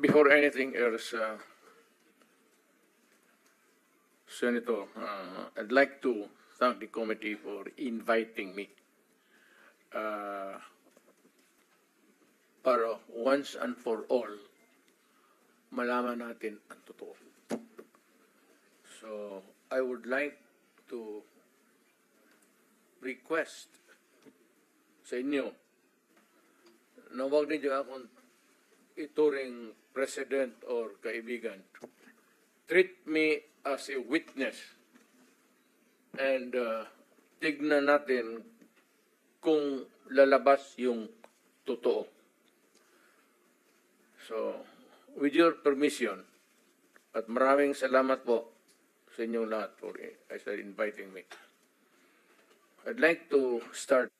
before anything else, uh, Senator, uh, I'd like to thank the committee for inviting me. Uh, para once and for all, malaman natin ang totoo. So, I would like to request sa inyo na huwag ninyo akong ituring president or kaibigan. Treat me as a witness and uh, tignan natin kung lalabas yung totoo. So, with your permission, at maraming salamat po sa inyong lahat for for inviting me. I'd like to start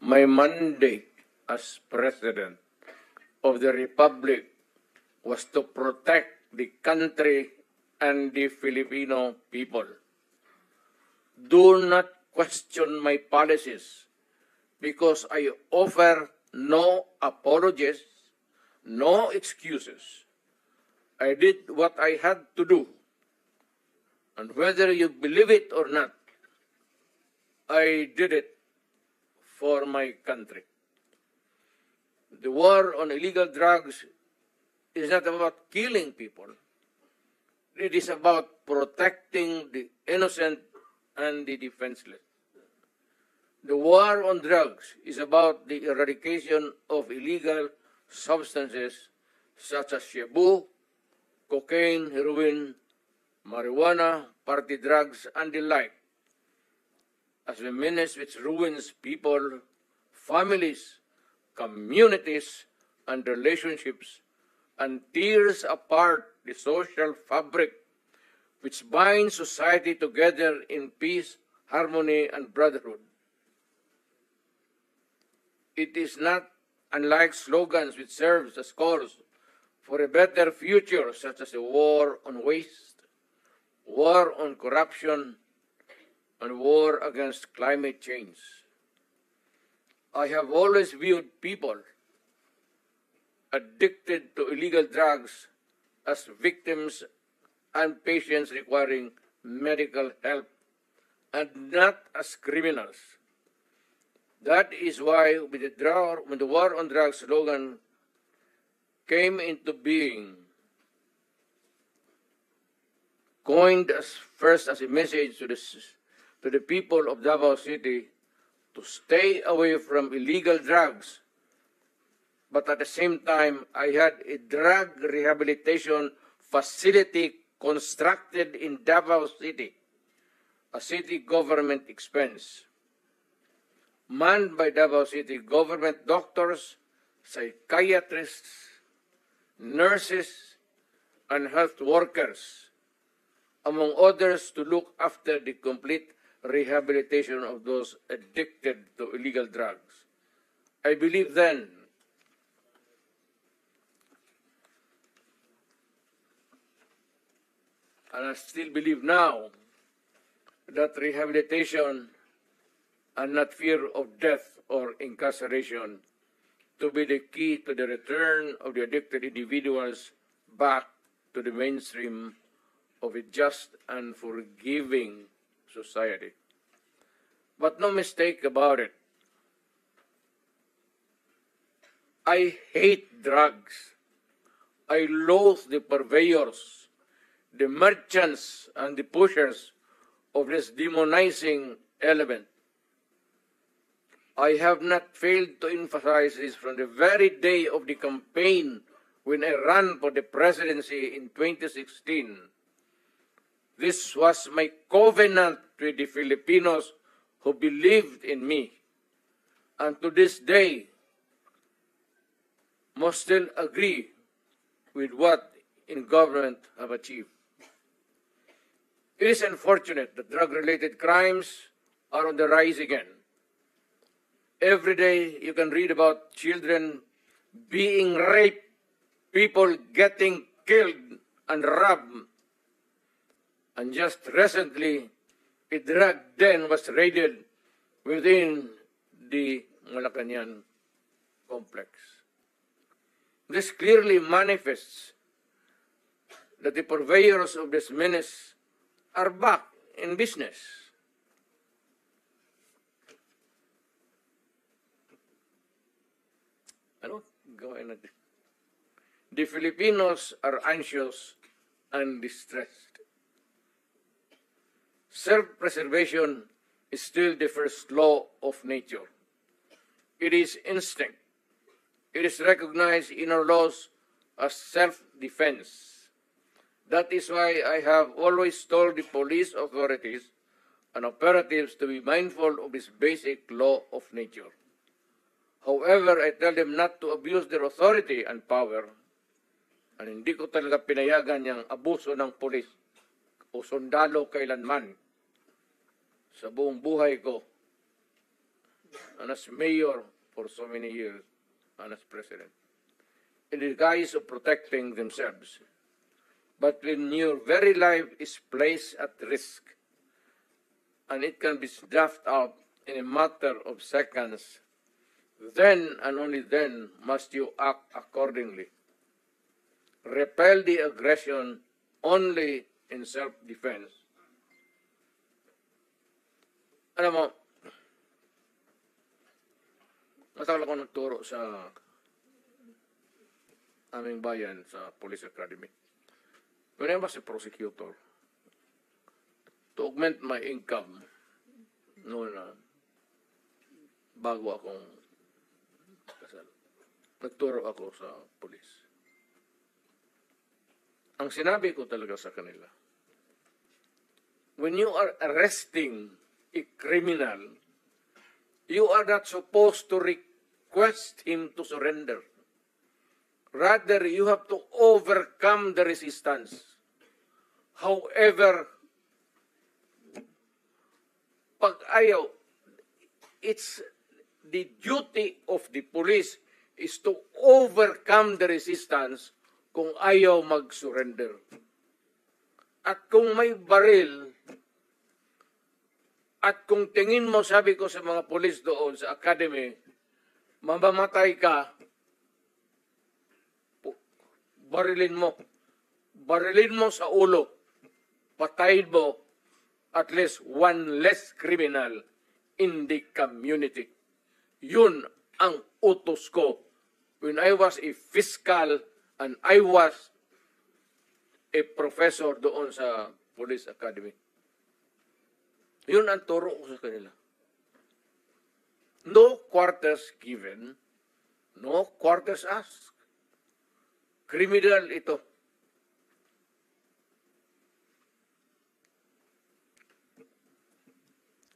my mandate as President of the Republic was to protect the country and the Filipino people. Do not question my policies because I offer no apologies, no excuses. I did what I had to do. And whether you believe it or not, I did it for my country. The war on illegal drugs is not about killing people. It is about protecting the innocent and the defenseless. The war on drugs is about the eradication of illegal substances such as shabu, cocaine, heroin, marijuana, party drugs, and the like, as a menace which ruins people, families, communities, and relationships, and tears apart the social fabric which binds society together in peace, harmony, and brotherhood. It is not unlike slogans which serves as calls for a better future, such as a war on waste, war on corruption, and war against climate change. I have always viewed people addicted to illegal drugs as victims and patients requiring medical help and not as criminals. That is why when the, draw, when the war on drugs slogan came into being, coined as first as a message to the, to the people of Davao City to stay away from illegal drugs. But at the same time, I had a drug rehabilitation facility constructed in Davao City, a city government expense. Manned by Davao City government doctors, psychiatrists, nurses, and health workers, among others, to look after the complete rehabilitation of those addicted to illegal drugs. I believe then and I still believe now that rehabilitation and not fear of death or incarceration to be the key to the return of the addicted individuals back to the mainstream of a just and forgiving society. But no mistake about it. I hate drugs. I loathe the purveyors, the merchants, and the pushers of this demonizing element. I have not failed to emphasize this from the very day of the campaign when I ran for the presidency in 2016. This was my covenant with the Filipinos who believed in me. And to this day, must still agree with what in government have achieved. It is unfortunate that drug-related crimes are on the rise again. Every day you can read about children being raped, people getting killed and robbed. And just recently, a drug den was raided within the Malacanang complex. This clearly manifests that the purveyors of this menace are back in business. Ano? Gawin natin. The Filipinos are anxious and distressed. Self-preservation is still the first law of nature. It is instinct. It is recognized in our laws as self-defense. That is why I have always told the police authorities and operatives to be mindful of this basic law of nature. However, I tell them not to abuse their authority and power. And hindi ko talaga pinayagan yung abuso ng polis o sundalo kailanman sa buong buhay ko and as mayor for so many years and as president in the guise of protecting themselves. But when your very life is placed at risk and it can be snuffed out in a matter of seconds, then and only then must you act accordingly. Repel the aggression only in self-defense. Alam mo, matagal ako nagturo sa aming bayan sa Police Academy. When I was a prosecutor, to augment my income, noon na, bago akong kasal, nagturo ako sa police. Ang sinabi ko talaga sa kanila, when you are arresting a criminal, you are not supposed to request him to surrender. Rather, you have to overcome the resistance. However, pag ayaw, it's the duty of the police is to overcome the resistance kung ayaw mag-surrender. At kung may baril, at kung tingin mo, sabi ko sa mga polis doon sa academy, mamamatay ka, barilin mo. Barilin mo sa ulo. Patayin mo at least one less criminal in the community. Yun ang utos ko when I was a fiscal and I was a professor doon sa Police Academy. Yun ang turo ko sa kanila. No quarters given, no quarters asked. Criminal ito.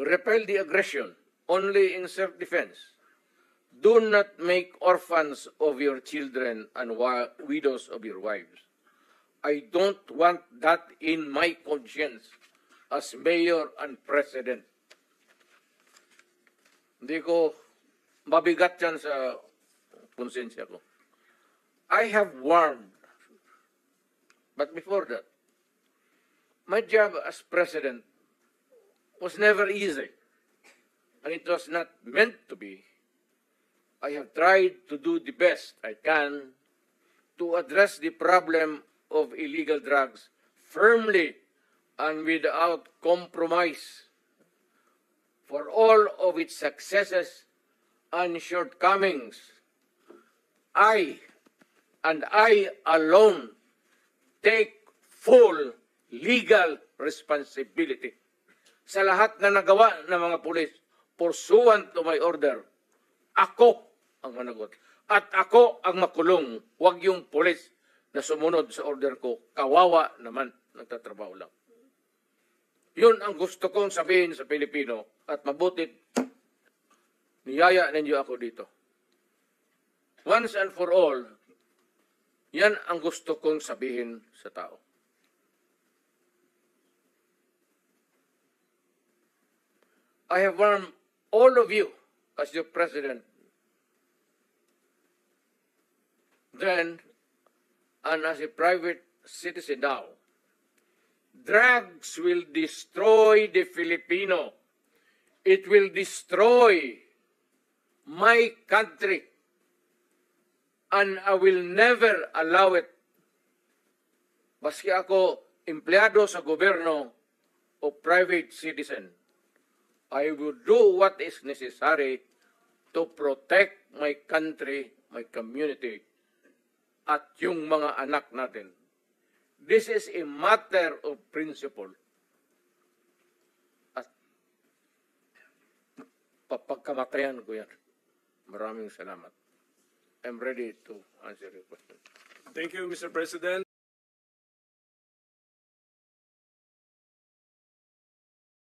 Repel the aggression only in self-defense. Do not make orphans of your children and widows of your wives. I don't want that in my conscience as mayor and president. Hindi ko mabigat yan sa konsensya ko. I have warned, but before that, my job as president was never easy, and it was not meant to be. I have tried to do the best I can to address the problem of illegal drugs firmly and without compromise. For all of its successes and shortcomings, I and I alone take full legal responsibility sa lahat na nagawa ng mga pulis pursuant to my order. Ako ang managot. At ako ang makulong. Huwag yung pulis na sumunod sa order ko. Kawawa naman, nagtatrabaho lang. Yun ang gusto kong sabihin sa Pilipino at mabutit niyaya ninyo ako dito. Once and for all, yan ang gusto kong sabihin sa tao. I have warned all of you as your president then and as a private citizen now. Drugs will destroy the Filipino. It will destroy my country. And I will never allow it. Baski ako empleyado sa gobyerno o private citizen. I will do what is necessary to protect my country, my community, at yung mga anak natin. This is a matter of principle. At papagkamatayan ko yan. Maraming salamat. I'm ready to answer your question. Thank you, Mr. President.